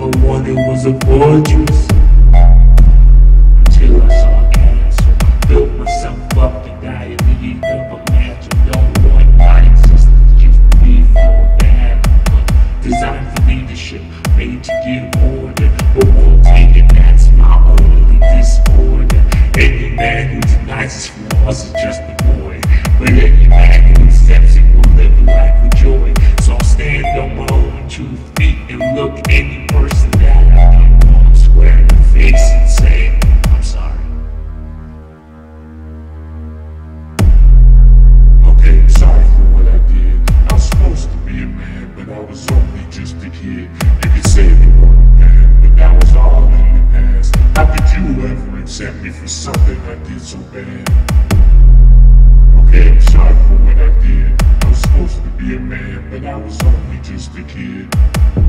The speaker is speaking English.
was a fortress. Until I saw cancer Built myself up to die. In the heat of a match Don't want my existence just to be for bad. Designed for leadership, made to give order. But won't take it, that's my only disorder. Any man who denies his flaws is just look any person that I've done square in the face and say, I'm sorry Okay, sorry for what I did. I was supposed to be a man, but I was only just a kid. You could say but that was all in the past. How could you ever accept me for something I did so bad? Okay, I'm sorry for what I did. I was supposed to be a man, but I was only just a kid.